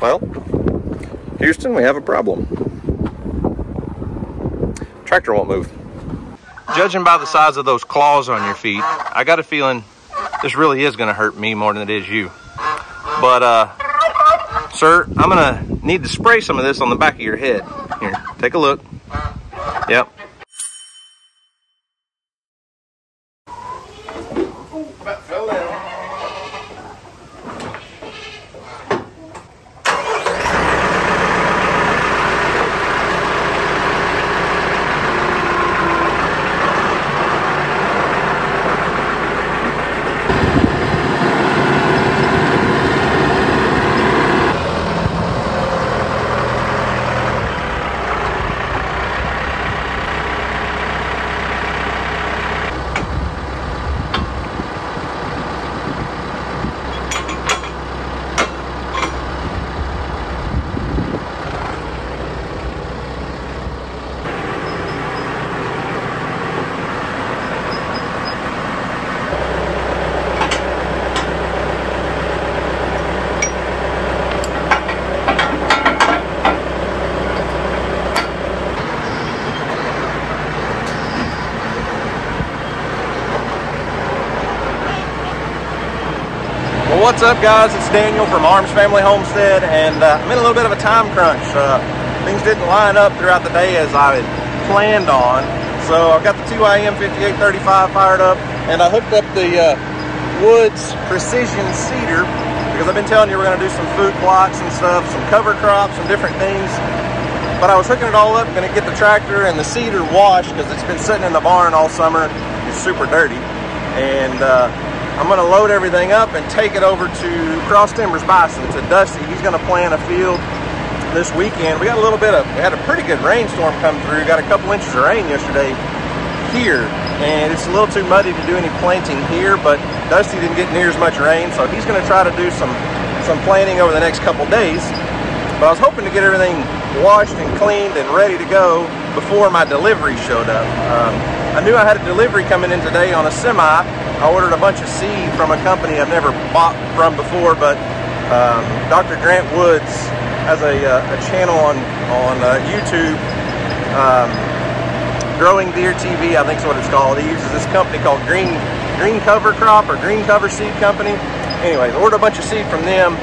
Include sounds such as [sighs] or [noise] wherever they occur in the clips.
Well, Houston, we have a problem. Tractor won't move. Judging by the size of those claws on your feet, I got a feeling this really is gonna hurt me more than it is you. But, uh, sir, I'm gonna need to spray some of this on the back of your head. Here, take a look. Yep, Well, what's up, guys? It's Daniel from Arms Family Homestead, and uh, I'm in a little bit of a time crunch. Uh, things didn't line up throughout the day as I had planned on. So I've got the TYM 5835 fired up, and I hooked up the uh, Woods Precision Seeder because I've been telling you we're going to do some food plots and stuff, some cover crops, some different things. But I was hooking it all up, going to get the tractor and the seeder washed because it's been sitting in the barn all summer. It's super dirty. And uh, I'm gonna load everything up and take it over to Cross Timbers Bison to Dusty. He's gonna plant a field this weekend. We got a little bit of, we had a pretty good rainstorm come through. Got a couple inches of rain yesterday here, and it's a little too muddy to do any planting here, but Dusty didn't get near as much rain, so he's gonna try to do some, some planting over the next couple days. But I was hoping to get everything washed and cleaned and ready to go before my delivery showed up. Um, I knew I had a delivery coming in today on a semi, I ordered a bunch of seed from a company I've never bought from before, but um, Dr. Grant Woods has a, uh, a channel on, on uh, YouTube, um, Growing Deer TV, I think is what it's called. He uses this company called Green, Green Cover Crop or Green Cover Seed Company. Anyways, ordered a bunch of seed from them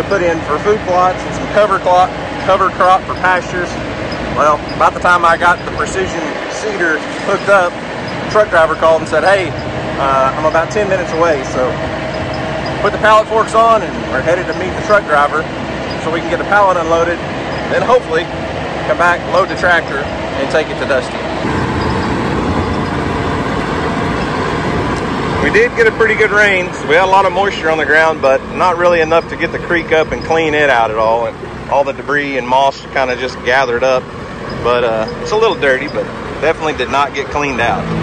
to put in for food plots and some cover crop, cover crop for pastures. Well, about the time I got the precision seeder hooked up, truck driver called and said, hey, uh, I'm about 10 minutes away, so put the pallet forks on and we're headed to meet the truck driver so we can get the pallet unloaded. Then hopefully come back, load the tractor, and take it to Dusty. We did get a pretty good rain, we had a lot of moisture on the ground, but not really enough to get the creek up and clean it out at all. And all the debris and moss kind of just gathered up. But uh, it's a little dirty, but definitely did not get cleaned out.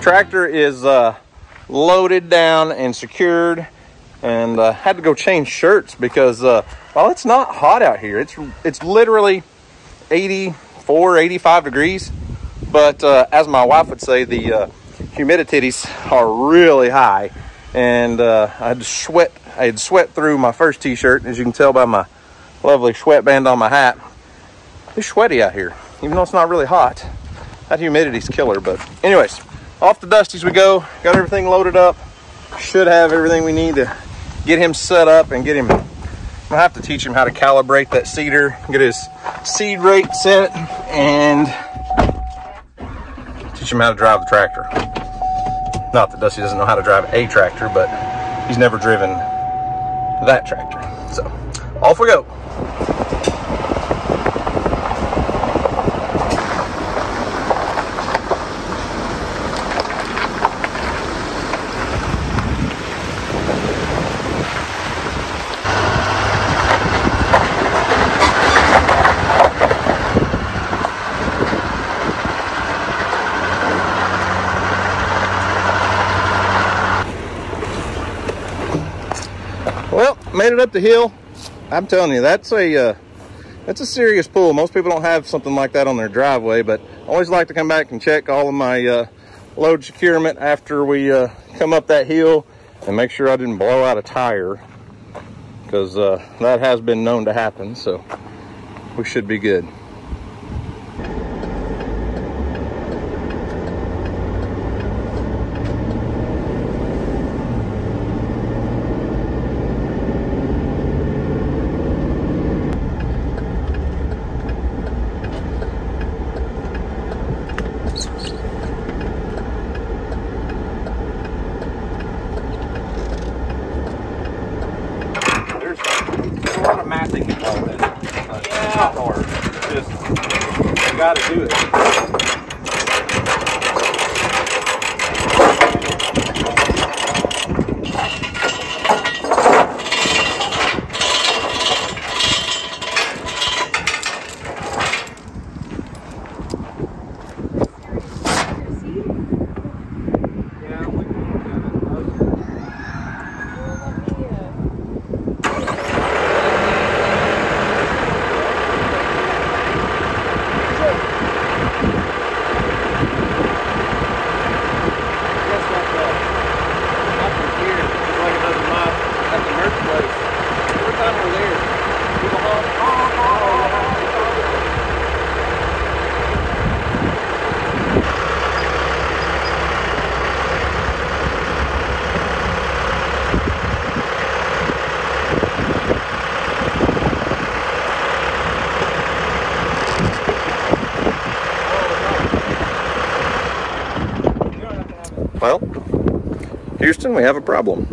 Tractor is uh, loaded down and secured and uh, had to go change shirts because uh, while it's not hot out here, it's it's literally 84, 85 degrees. But uh, as my wife would say, the uh, humidities are really high, and uh, I had sweat. I had sweat through my first t-shirt, as you can tell by my lovely sweatband on my hat. It's sweaty out here, even though it's not really hot. That humidity's killer. But anyways, off the Dusty's we go. Got everything loaded up. Should have everything we need to get him set up and get him. I'm gonna have to teach him how to calibrate that seeder, get his seed rate set, and teach him how to drive the tractor. Not that Dusty doesn't know how to drive a tractor, but he's never driven that tractor. So off we go. Well, made it up the hill. I'm telling you, that's a uh, that's a serious pull. Most people don't have something like that on their driveway, but I always like to come back and check all of my uh, load securement after we uh, come up that hill and make sure I didn't blow out a tire because uh, that has been known to happen. So we should be good. There's a lot of mathing involved in it. Uh, It's not hard. It's just, you gotta do it. Just like that. After here, just like it does in my, at the merch place. Every time we're there, people honk, honk, honk, honk, honk. Well, Houston, we have a problem.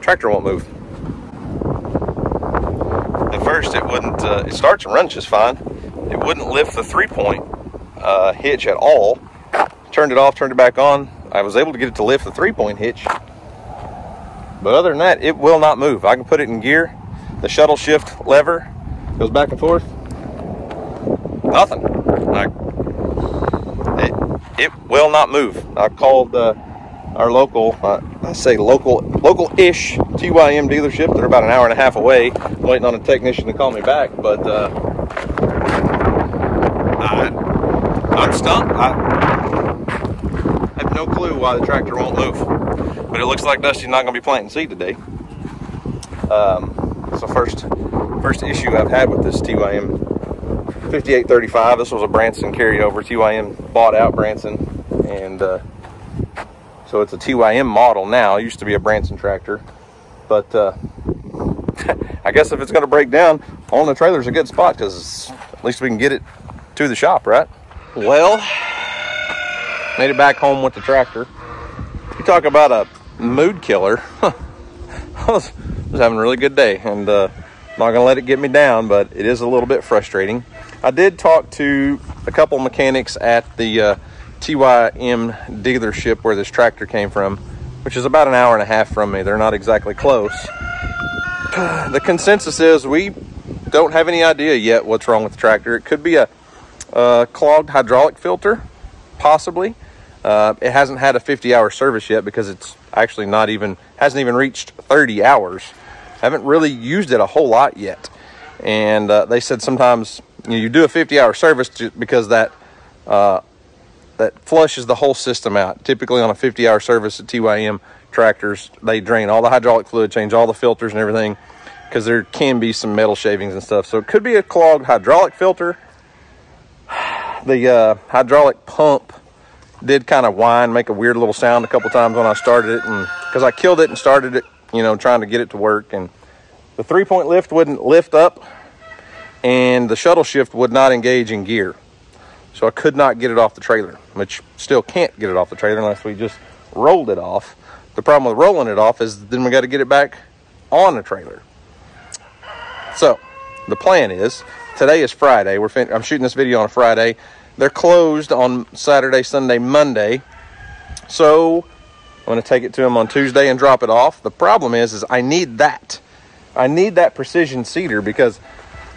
Tractor won't move. At first, it wouldn't. Uh, it starts and runs just fine. It wouldn't lift the three-point uh, hitch at all. Turned it off, turned it back on. I was able to get it to lift the three-point hitch, but other than that, it will not move. I can put it in gear. The shuttle shift lever goes back and forth. Nothing. Like it, it will not move. I called uh, our local, uh, I say local, local-ish TYM dealership. They're about an hour and a half away. I'm waiting on a technician to call me back, but uh, I, I'm stumped. I have no clue why the tractor won't move, but it looks like Dusty's not going to be planting seed today. Um, so first, first issue I've had with this TYM 5835. This was a Branson carryover. TYM bought out Branson, and uh, so it's a TYM model now. It used to be a Branson tractor, but uh, [laughs] I guess if it's going to break down, on the trailer's a good spot because at least we can get it to the shop, right? Well, made it back home with the tractor. You talk about a mood killer. [laughs] I was, was having a really good day, and uh, not gonna let it get me down, but it is a little bit frustrating. I did talk to a couple mechanics at the uh, TYM dealership where this tractor came from, which is about an hour and a half from me. They're not exactly close. [sighs] The consensus is we don't have any idea yet what's wrong with the tractor. It could be a, a clogged hydraulic filter. possibly. Uh, it hasn't had a 50 hour service yet because it's actually not even, hasn't even reached 30 hours. Haven't really used it a whole lot yet. And uh, they said sometimes you, know, you, do a 50 hour service because that uh, that flushes the whole system out. Typically on a 50 hour service at TYM tractors, they drain all the hydraulic fluid, change all the filters and everything because there can be some metal shavings and stuff. So it could be a clogged hydraulic filter. [sighs] The uh, hydraulic pump did kind of whine, make a weird little sound a couple times when I started it, and because I killed it and started it, you know, trying to get it to work, and the three-point lift wouldn't lift up, and the shuttle shift would not engage in gear, so I could not get it off the trailer, which still can't get it off the trailer unless we just rolled it off. The problem with rolling it off is then we got to get it back on the trailer. So the plan is today is Friday. We're I'm shooting this video on a Friday. They're closed on Saturday, Sunday, Monday. So I'm going to take it to them on Tuesday and drop it off. The problem is, is I need that. I need that precision seeder because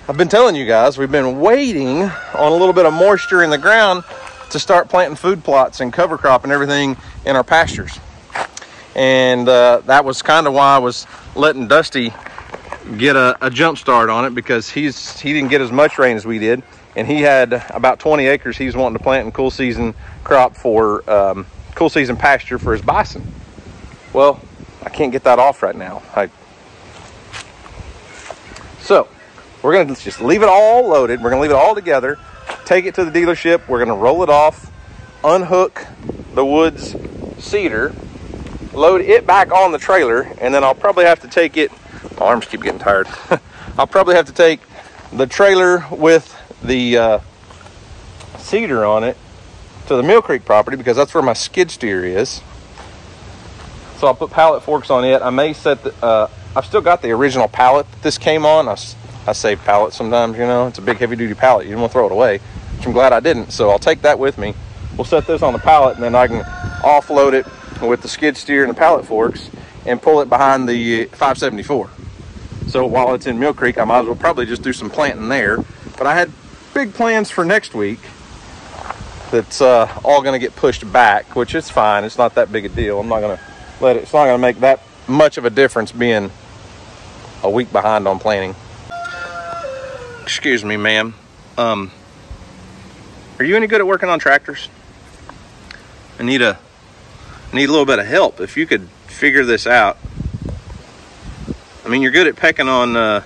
I've been telling you guys we've been waiting on a little bit of moisture in the ground to start planting food plots and cover crop and everything in our pastures. And uh, that was kind of why I was letting Dusty get a, a jump start on it because he's he didn't get as much rain as we did and he had about 20 acres he was wanting to plant in cool season crop for um, cool season pasture for his bison. Well, I can't get that off right now. I, so we're gonna just leave it all loaded. We're gonna leave it all together, take it to the dealership. We're gonna roll it off, unhook the Woods seeder, load it back on the trailer, and then I'll probably have to take it. My arms keep getting tired. [laughs] I'll probably have to take the trailer with the uh, seeder on it to the Mill Creek property because that's where my skid steer is. So I'll put pallet forks on it. I may set the, uh, I've still got the original pallet that this came on. I, I save pallets sometimes, you know, it's a big heavy duty pallet. You don't want to throw it away, which I'm glad I didn't. So I'll take that with me. We'll set this on the pallet and then I can offload it with the skid steer and the pallet forks and pull it behind the 574. So while it's in Mill Creek, I might as well probably just do some planting there. But I had big plans for next week that's uh, all going to get pushed back, which is fine. It's not that big a deal. I'm not going to let it, it's not going to make that much of a difference being a week behind on planning. Excuse me, ma'am. Um, are you any good at working on tractors? I need a I need a little bit of help. If you could figure this out. I mean, you're good at pecking on uh,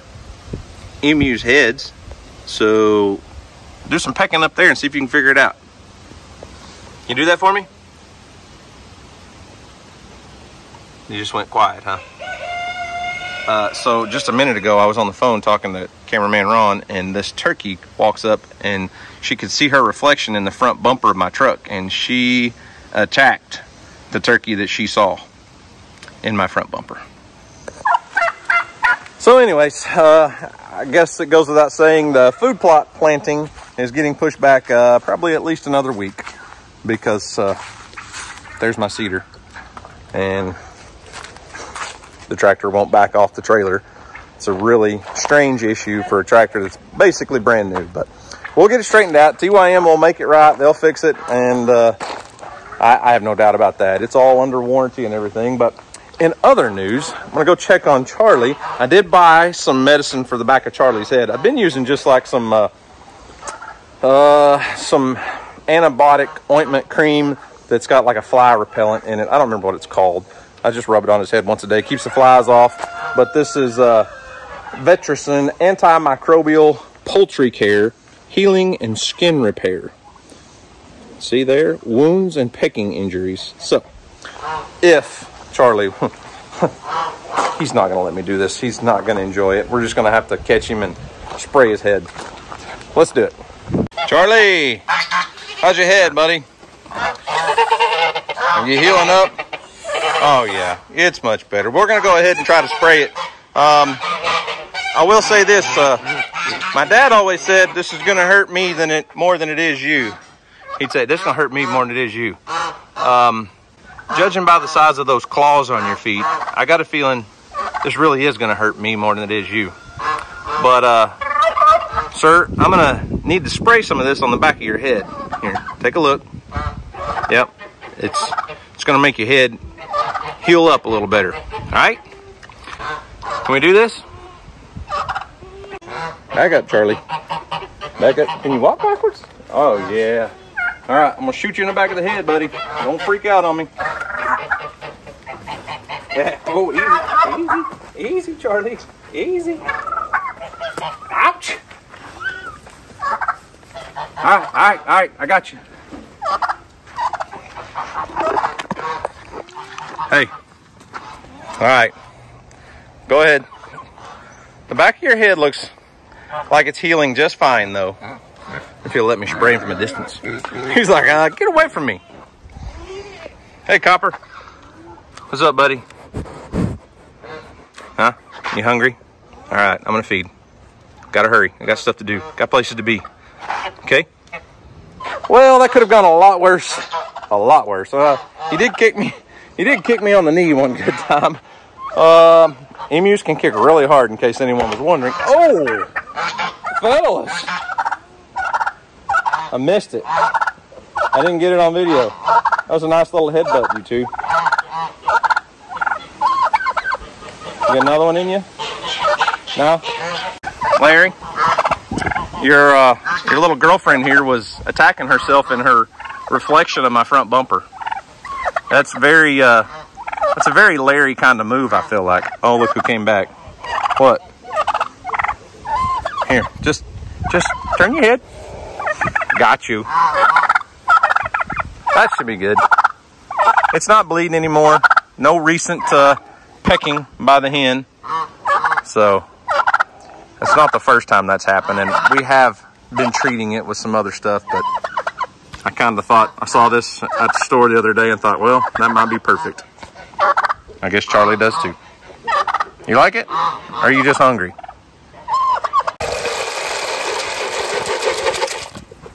emu's heads, so do some pecking up there and see if you can figure it out. Can you do that for me? You just went quiet, huh? Uh, so just a minute ago, I was on the phone talking to cameraman Ron, and this turkey walks up, and she could see her reflection in the front bumper of my truck, and she attacked the turkey that she saw in my front bumper. So anyways, uh, I guess it goes without saying the food plot planting is getting pushed back uh, probably at least another week because uh, there's my seeder and the tractor won't back off the trailer. It's a really strange issue for a tractor that's basically brand new, but we'll get it straightened out. TYM will make it right. They'll fix it. And uh, I, I have no doubt about that. It's all under warranty and everything. But in other news, I'm gonna go check on Charlie. I did buy some medicine for the back of Charlie's head. I've been using just like some uh, uh, some antibiotic ointment cream that's got like a fly repellent in it. I don't remember what it's called. I just rub it on his head once a day. Keeps the flies off. But this is uh, Vetericyn Antimicrobial Poultry Care Healing and Skin Repair. See there? Wounds and pecking injuries. So, if Charlie, [laughs] he's not going to let me do this. He's not going to enjoy it. We're just going to have to catch him and spray his head. Let's do it. Charlie, how's your head, buddy? Are you healing up? Oh yeah, it's much better. We're gonna go ahead and try to spray it. Um, I will say this: uh, my dad always said this is gonna hurt me than it more than it is you. He'd say this is gonna hurt me more than it is you. Um, judging by the size of those claws on your feet, I got a feeling this really is gonna hurt me more than it is you. But uh, Sir, I'm gonna need to spray some of this on the back of your head. Here, take a look. Yep. It's it's gonna make your head heal up a little better. Alright? Can we do this? Back up, Charlie. Back up. Can you walk backwards? Oh yeah. Alright, I'm gonna shoot you in the back of the head, buddy. Don't freak out on me. Yeah. Oh, easy, easy, easy, Charlie. Easy. Ouch. All right, all right, all right. I got you. Hey. All right. Go ahead. The back of your head looks like it's healing just fine, though. If you'll let me spray him from a distance. He's like, uh, get away from me. Hey, Copper. What's up, buddy? Huh? You hungry? All right, I'm gonna feed. Gotta hurry. I got stuff to do. Got places to be. Okay? Well, that could have gone a lot worse. A lot worse. Uh, he did kick me. He did kick me on the knee one good time. Um, emus can kick really hard, in case anyone was wondering. Oh, fellas! I missed it. I didn't get it on video. That was a nice little headbutt, you two. You got another one in you? No? Larry, your uh, your little girlfriend here was attacking herself in her reflection of my front bumper. That's very uh, that's a very Larry kind of move. I feel like. Oh, look who came back. What? Here, just just turn your head. Got you. That should be good. It's not bleeding anymore. No recent uh, pecking by the hen. So it's not the first time that's happened. And we have been treating it with some other stuff, but I kind of thought, I saw this at the store the other day and thought, well, that might be perfect. I guess Charlie does too. You like it? Or are you just hungry?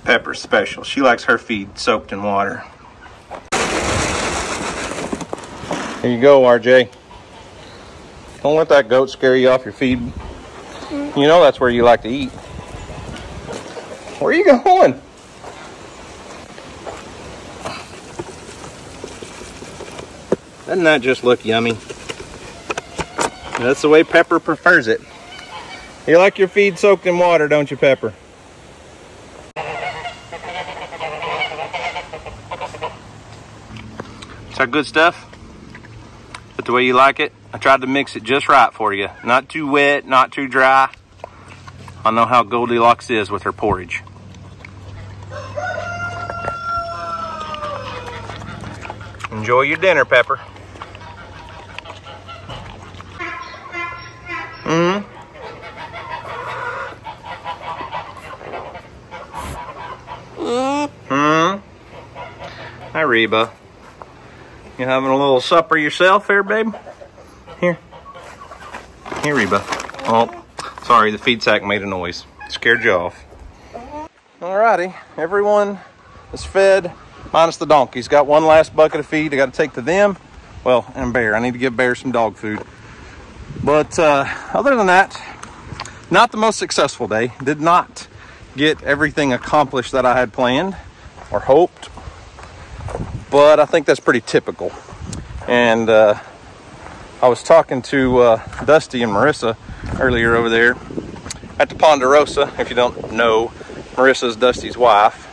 Pepper's special. She likes her feed soaked in water. Here you go, RJ. Don't let that goat scare you off your feed. You know that's where you like to eat. Where are you going? Doesn't that just look yummy? That's the way Pepper prefers it. You like your feed soaked in water, don't you, Pepper? Is that good stuff? But the way you like it? I tried to mix it just right for you. Not too wet, not too dry. I know how Goldilocks is with her porridge. Enjoy your dinner, Pepper. Mm hmm Hmm. Hi, Reba. You having a little supper yourself here, babe? Here. Here, Reba. Oh, sorry, the feed sack made a noise. Scared you off. Alrighty, everyone is fed, minus the donkeys. Got one last bucket of feed I got to take to them. Well, and Bear. I need to give Bear some dog food. But uh, other than that, not the most successful day. Did not get everything accomplished that I had planned or hoped. But I think that's pretty typical. And uh, I was talking to uh, Dusty and Marissa earlier over there at the Ponderosa. If you don't know, Marissa's Dusty's wife.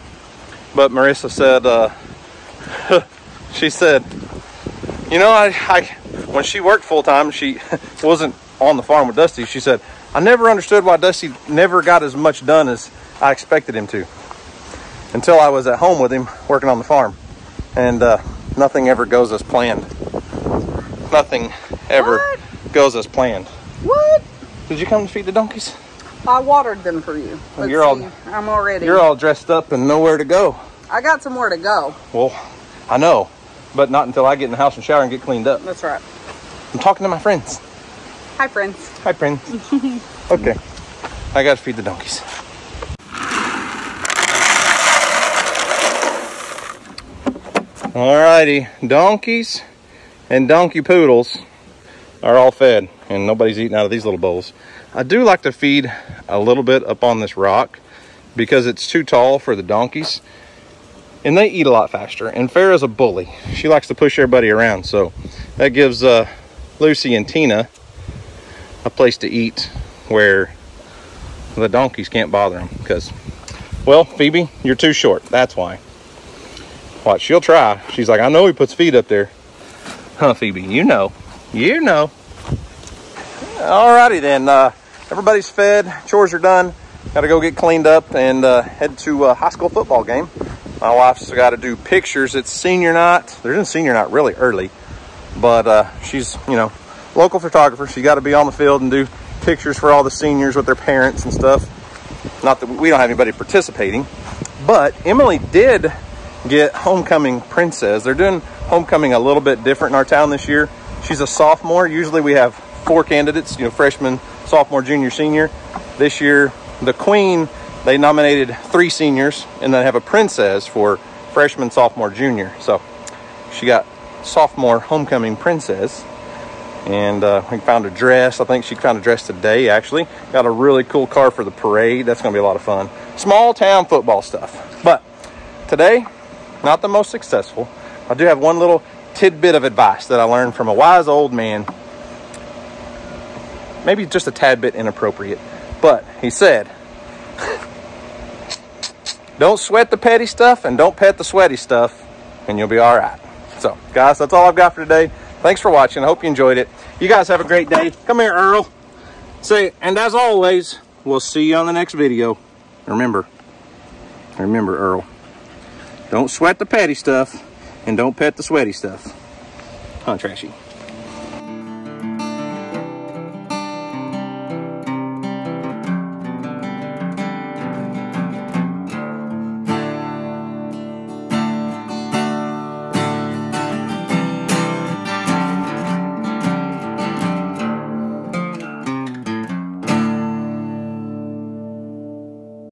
But Marissa said, uh, [laughs] she said, you know, I, I when she worked full time, she [laughs] wasn't on the farm with Dusty. She said, I never understood why Dusty never got as much done as I expected him to until I was at home with him working on the farm. And uh, nothing ever goes as planned. Nothing ever What? goes as planned. What? Did you come to feed the donkeys? I watered them for you. Let's you're all- I'm already. You're all dressed up and nowhere to go. I got somewhere to go. Well, I know, but not until I get in the house and shower and get cleaned up. That's right. I'm talking to my friends. Hi, friends. Hi, friends. [laughs] okay, I gotta feed the donkeys. Alrighty, donkeys and donkey poodles are all fed, and nobody's eating out of these little bowls. I do like to feed a little bit up on this rock because it's too tall for the donkeys. And they eat a lot faster. And Farrah's a bully. She likes to push everybody around. So that gives uh, Lucy and Tina a place to eat where the donkeys can't bother them. Because, well, Phoebe, you're too short. That's why. Watch, she'll try. She's like, I know he puts feet up there. Huh, Phoebe? You know. You know. Alrighty then. Uh, everybody's fed. Chores are done. Got to go get cleaned up and uh, head to a high school football game. My wife's got to do pictures. It's senior night. They're doing senior night really early, but uh, she's, you know, local photographer. She got to be on the field and do pictures for all the seniors with their parents and stuff. Not that we don't have anybody participating, but Emily did get homecoming princess. They're doing homecoming a little bit different in our town this year. She's a sophomore. Usually we have four candidates, you know, freshman, sophomore, junior, senior. This year, the queen they nominated three seniors and then have a princess for freshman, sophomore, junior. So she got sophomore homecoming princess. And uh, we found a dress. I think she found a dress today, actually. Got a really cool car for the parade. That's going to be a lot of fun. Small town football stuff. But today, not the most successful. I do have one little tidbit of advice that I learned from a wise old man. Maybe just a tad bit inappropriate. But he said, [laughs] don't sweat the petty stuff and don't pet the sweaty stuff and you'll be all right. So guys, that's all I've got for today. Thanks for watching. I hope you enjoyed it. You guys have a great day. Come here, Earl. Say, and as always, we'll see you on the next video. Remember, remember, Earl, don't sweat the petty stuff and don't pet the sweaty stuff. Huh, Trashy?